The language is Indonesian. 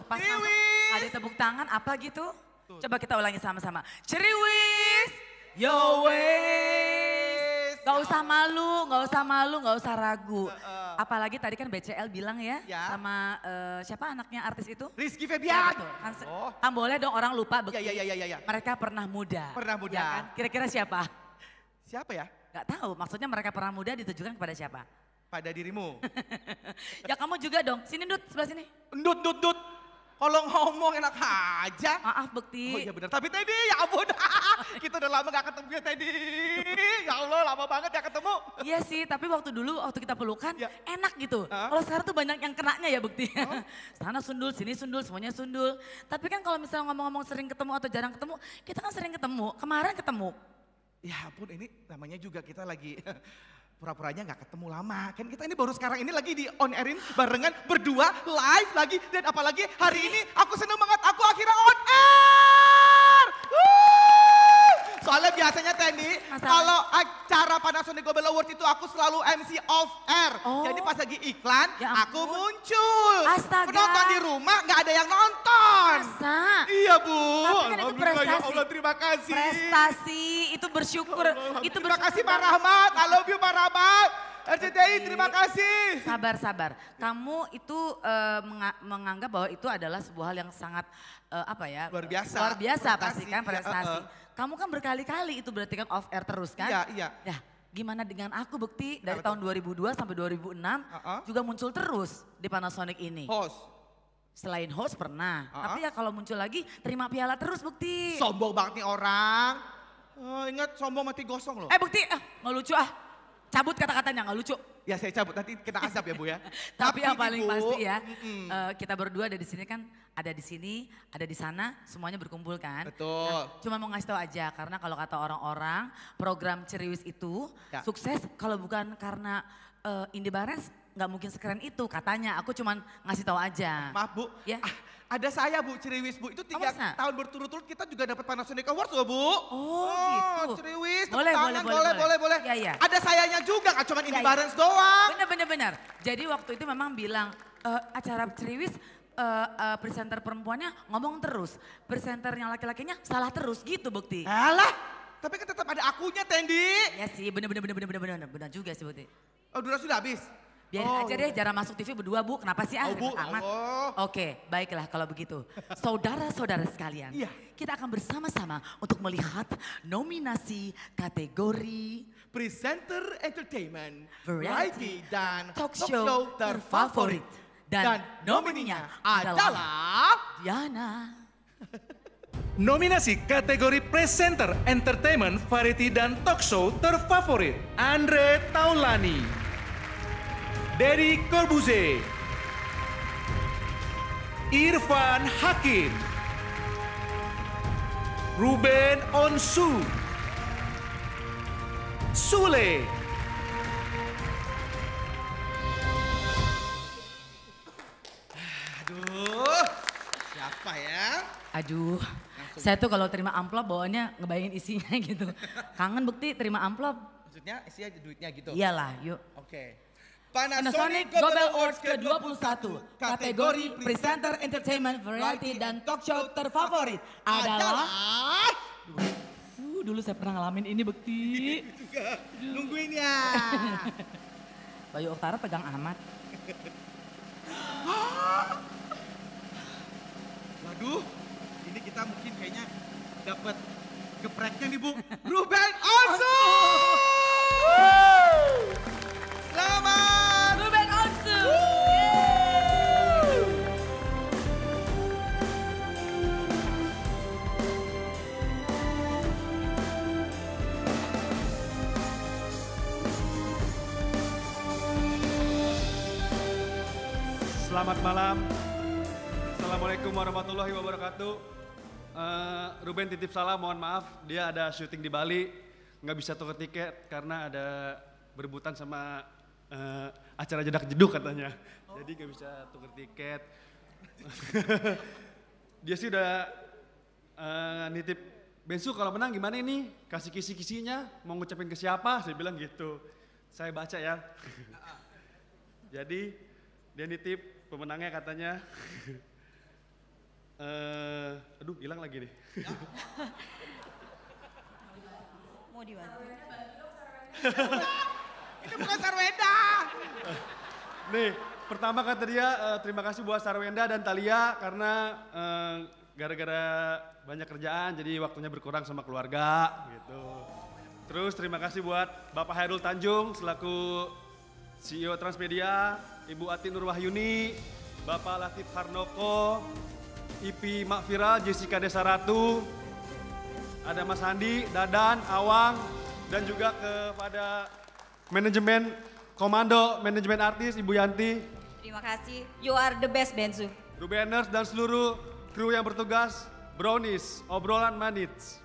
tuh pas masuk ada tepuk tangan apa gitu. Coba kita ulangi sama-sama. Ceriwis. Yo. Gak usah malu, gak usah malu, gak usah ragu. Heeh. Apalagi tadi kan BCL bilang ya, Ya. sama eh, siapa anaknya artis itu? Rizky Ya, Febian. betul. Kan, Oh. kan boleh dong orang lupa. Ya, ya, ya, ya, ya, ya. Mereka pernah muda. Pernah muda. Ya kan? Kira-kira siapa? Siapa ya? Gak tahu, maksudnya mereka pernah muda ditujukan kepada siapa? Pada dirimu. ya kamu juga dong, sini Dut, sebelah sini. Ndut, ndut, ndut. Kalau ngomong enak aja. Maaf Bekti. Oh iya benar. Tapi Teddy, ya ampun. Kita udah lama gak ketemu ya Teddy. Ya Allah, lama banget ya ketemu. Iya sih, tapi waktu dulu waktu kita pelukan Ya. enak gitu. Hah? Kalau sekarang tuh banyak yang kenanya ya Bekti. Oh. Sana sundul, sini sundul, semuanya sundul. Tapi kan kalau misalnya ngomong-ngomong sering ketemu atau jarang ketemu, kita kan sering ketemu. Kemarin ketemu. Ya ampun, ini namanya juga kita lagi pura-puranya nggak ketemu lama. Kan kita ini baru sekarang ini lagi di on airin barengan berdua live lagi dan apalagi hari ini aku seneng banget aku akhirnya on air. Soalnya biasanya Tendi, kalau acara Panasonic Global Awards itu aku selalu MC off air. Oh. Jadi pas lagi iklan, Ya aku muncul. Astaga. Penonton di rumah nggak ada yang nonton. Masa? Bu. Tapi kan itu ya. Allah terima kasih. Prestasi, itu bersyukur. itu Terima bersyukur kasih Pak. Rahmat, I love you Pak Rahmat. RCTI terima kasih. Sabar, sabar. Kamu itu menga- menganggap bahwa itu adalah sebuah hal yang sangat eh, apa ya? Luar biasa. Luar biasa Prestasi, pasti kan iya, prestasi. uh-uh. Kamu kan berkali-kali itu berarti kan off air terus kan? Iya, iya. Ya, gimana dengan aku Bekti dari betul. tahun 2002 sampai 2006 Uh-uh. juga muncul terus di Panasonic ini. Host, Selain host pernah, Uh-uh. tapi ya kalau muncul lagi terima piala terus Bekti. sombong banget nih orang. Oh, ingat sombong mati gosong loh. Eh Bekti, ah nggak lucu ah. Cabut kata-katanya nggak lucu. Ya saya cabut, nanti kita azab ya Bu ya. Tapi yang paling Ibu, pasti ya, mm-mm. eh, kita berdua ada di sini kan, ada di sini, ada di sana, semuanya berkumpul kan. Betul. Nah, cuma mau ngasih tahu aja, karena kalau kata orang-orang, program Ceriwis itu Ya. sukses kalau bukan karena uh, Indi Barens, nggak mungkin sekeren itu katanya. Aku cuman ngasih tahu aja. Maaf Bu, Ya. ah, ada saya Bu Ceriwis Bu, itu tiga masa? tahun berturut-turut kita juga dapat Panasonic Awards loh Bu. Oh, gitu. Ceriwis, tepuk Boleh, tangan, boleh, boleh, boleh, boleh. Iya, iya. Ada sayanya juga, gak cuma Indi Iya, iya. Barens doang. Benar, benar, benar. Jadi waktu itu memang bilang eh, acara Ceriwis eh, eh, presenter perempuannya ngomong terus, presenternya laki-lakinya salah terus gitu bukti. Alah, tapi kan tetap ada akunya Tendi. Ya sih, bener bener bener bener bener bener bener juga sih Bukti. Oh durasi sudah habis? Biarin Oh. aja deh jarang masuk TV berdua Bu, kenapa sih ah Oh, Bu, amat. Allah. Oke, baiklah kalau begitu. Saudara-saudara sekalian, Iya. kita akan bersama-sama untuk melihat nominasi kategori Presenter Entertainment, Variety, dan talk show terfavorit. Dan, nomininya adalah Diana. Nominasi kategori presenter entertainment, variety, dan talk show terfavorit. Andre Taulani. Deddy Corbuzier. Irfan Hakim. Ruben Onsu. Sule. Aduh, siapa ya? Aduh, saya tuh kalau terima amplop bawaannya ngebayangin isinya gitu. Kangen bukti terima amplop. Maksudnya isi aja duitnya gitu? Iyalah, yuk. Oke. Panasonic Global Awards ke-21 kategori Presenter Entertainment Variety dan Talk Show terfavorit adalah Uh, dulu saya pernah ngalamin ini Bekti. nungguin ya. Bayu Oktara pegang amat. Waduh, ini kita mungkin kayaknya dapat gepreknya nih Bu. Ruben Selamat malam. Assalamualaikum warahmatullahi wabarakatuh. Eh, Ruben titip salam, mohon maaf. Dia ada syuting di Bali, nggak bisa tukar tiket karena ada berebutan sama eh, acara jedak jeduk katanya. Jadi nggak bisa tukar tiket. Dia sih udah eh, nitip Bensu kalau menang gimana ini? Kasih kisi-kisinya, mau ngucapin ke siapa? Saya bilang gitu. Saya baca ya. Jadi dia nitip pemenangnya katanya Eh, aduh hilang lagi nih. Mau dibantu? Itu bukan Sarwenda. Nih, pertama kata dia eh, terima kasih buat Sarwenda dan Talia karena eh, gara-gara banyak kerjaan jadi waktunya berkurang sama keluarga gitu. Terus terima kasih buat Bapak Hairul Tanjung selaku CEO Transmedia, Ibu Ati Nurwahyuni, Bapak Latif Harnoko, Ipi Makfira, Jessica Desaratu, ada Mas Handi, Dadan, Awang, dan juga kepada manajemen komando, manajemen artis, Ibu Yanti, Terima kasih. You are the best, Benzu. Rubeners, dan seluruh kru yang bertugas, Brownies, obrolan manits.